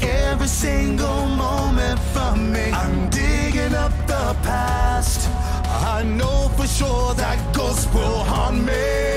every single moment from me. I'm digging up the past. I know for sure that ghost will haunt me.